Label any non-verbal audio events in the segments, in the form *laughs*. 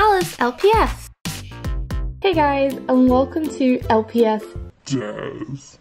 Alice LPS. Hey guys, and welcome to LPS Dares.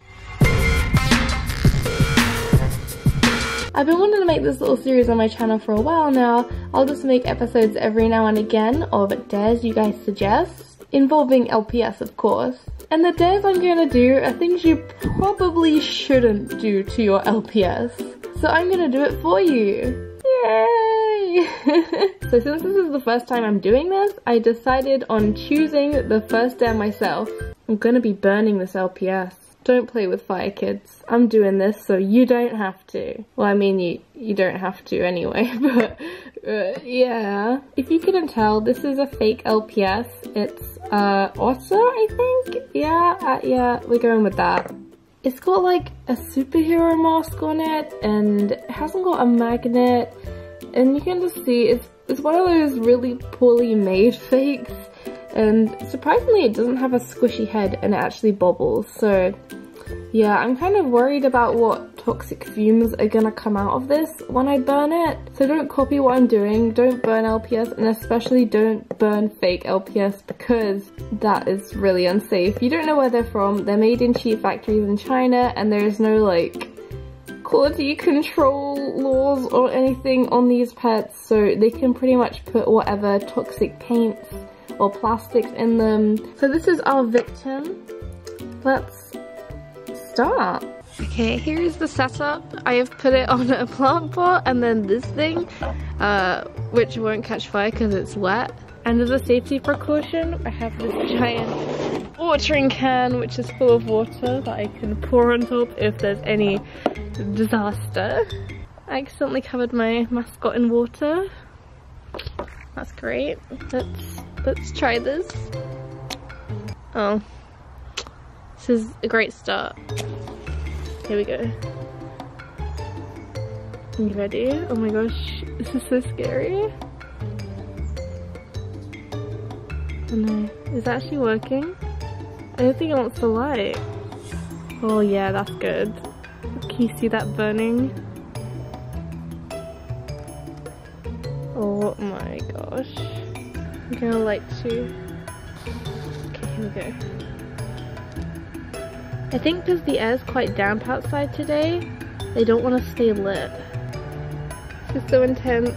I've been wanting to make this little series on my channel for a while now. I'll just make episodes every now and again of dares you guys suggest, involving LPS of course. And the dares I'm going to do are things you probably shouldn't do to your LPS. So I'm going to do it for you. Yay! *laughs* so since this is the first time I'm doing this, I decided on choosing the first dare myself. I'm to be burning this LPS. Don't play with fire, kids. I'm doing this so you don't have to. Well, I mean, you, you don't have to anyway, *laughs* but uh, yeah. If you couldn't tell, this is a fake LPS. It's uh, Otter, I think? Yeah, uh, yeah, we're going with that. It's got like a superhero mask on it and it hasn't got a magnet and you can just see it's, it's one of those really poorly made *laughs* fakes and surprisingly it doesn't have a squishy head and it actually bobbles so yeah I'm kind of worried about what toxic fumes are gonna come out of this when I burn it. So don't copy what I'm doing don't burn LPS and especially don't burn fake LPS because that is really unsafe. You don't know where they're from. They're made in cheap factories in China and there's no like quality control laws or anything on these pets so they can pretty much put whatever toxic paints or plastics in them. So this is our victim. Let's start. Okay, here's the setup. I have put it on a plant pot and then this thing, uh, which won't catch fire because it's wet. And as a safety precaution, I have this giant watering can which is full of water that I can pour on top if there's any disaster. I accidentally covered my mascot in water. That's great. Let's let's try this. Oh. This is a great start. Here we go. You ready? Oh my gosh, this is so scary. No, is that actually working? I don't think it wants the light. Oh yeah, that's good. Can you see that burning? Oh my gosh. I'm gonna light too. Okay, here we go. I think because the air's quite damp outside today, they don't want to stay lit. This is so intense.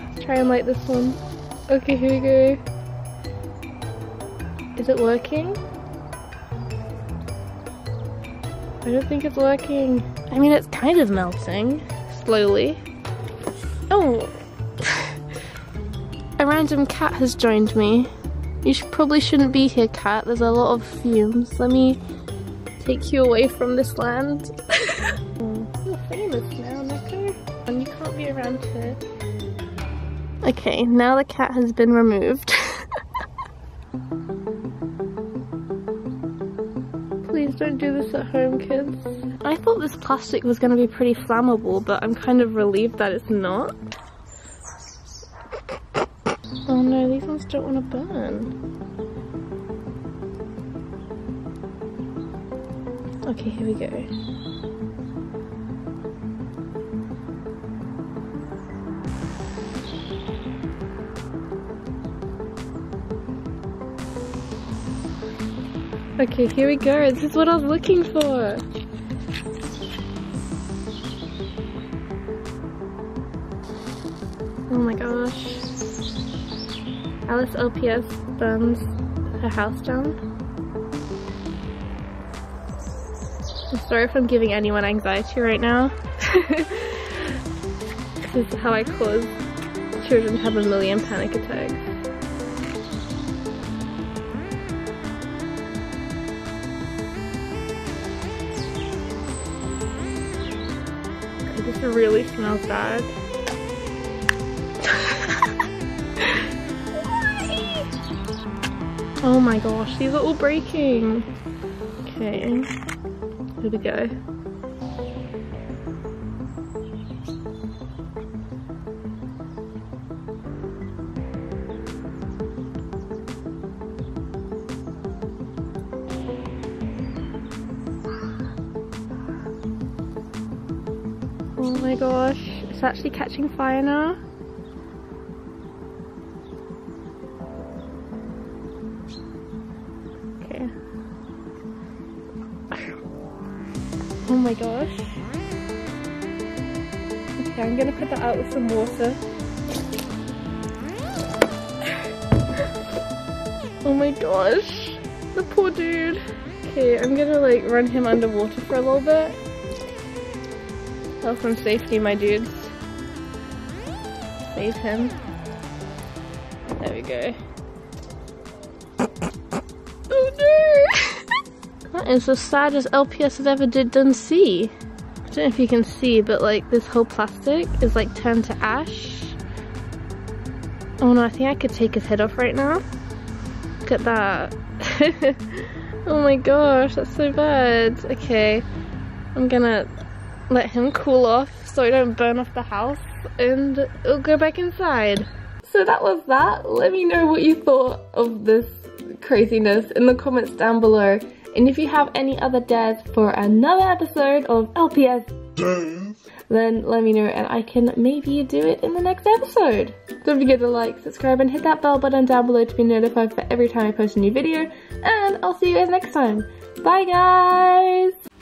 Let's try and light this one. Okay, here we go. Is it working? I don't think it's working. I mean, it's kind of melting. Slowly. Oh! *laughs* a random cat has joined me. You should, probably shouldn't be here, cat. There's a lot of fumes. Let me take you away from this land. *laughs* You're famous now, Neko. And you can't be around here. Okay, now the cat has been removed. *laughs* Please don't do this at home, kids. I thought this plastic was going to be pretty flammable, but I'm kind of relieved that it's not. Oh no, these ones don't want to burn. Okay, here we go. Okay, here we go. This is what I was looking for. Oh my gosh. Alice LPS burns her house down. I'm sorry if I'm giving anyone anxiety right now. *laughs* this is how I cause children to have a million panic attacks. This really smells bad. *laughs* oh my gosh, these are all breaking. Okay, here we go. Oh my gosh, it's actually catching fire now. Okay. oh my gosh. Okay, I'm gonna put that out with some water. oh my gosh, the poor dude. Okay, I'm gonna like run him underwater for a little bit. Health and safety, my dudes. Save him. There we go. *coughs* Oh no! *laughs* that is the saddest LPS has ever did done see. I don't know if you can see, but like this whole plastic is like turned to ash. Oh no, I think I could take his head off right now. Look at that. *laughs* oh my gosh, that's so bad. Okay, I'm gonna let him cool off so I don't burn off the house and it'll go back inside. So that was that. Let me know what you thought of this craziness in the comments down below. And if you have any other dares for another episode of LPS then let me know and I can maybe do it in the next episode. Don't forget to like, subscribe and hit that bell button down below to be notified for every time I post a new video and I'll see you guys next time. Bye guys!